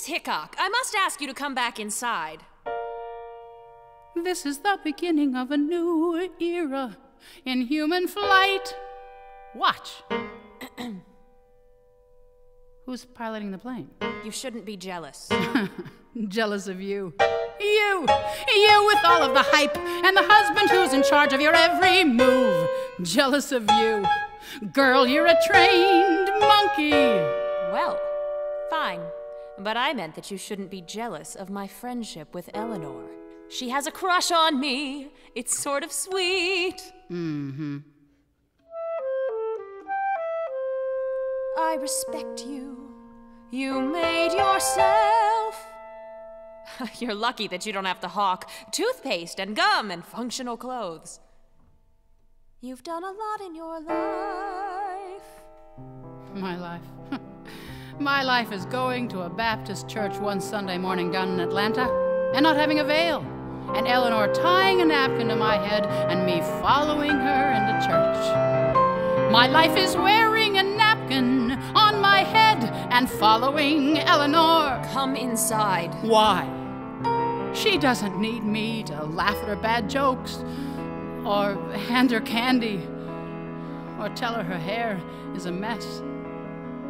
Miss Hickok, I must ask you to come back inside. This is the beginning of a new era in human flight. Watch. Who's piloting the plane? You shouldn't be jealous. Jealous of you. You! You with all of the hype and the husband who's in charge of your every move. Jealous of you. Girl, you're a trained monkey. well, fine. But I meant that you shouldn't be jealous of my friendship with Eleanor. She has a crush on me. It's sort of sweet. Mm hmm. I respect you. You made yourself. You're lucky that you don't have to hawk toothpaste and gum and functional clothes. You've done a lot in your life. My life. My life is going to a Baptist church one Sunday morning down in Atlanta and not having a veil, and Eleanor tying a napkin to my head and me following her into church. My life is wearing a napkin on my head and following Eleanor. Come inside. Why? She doesn't need me to laugh at her bad jokes, or hand her candy, or tell her her hair is a mess.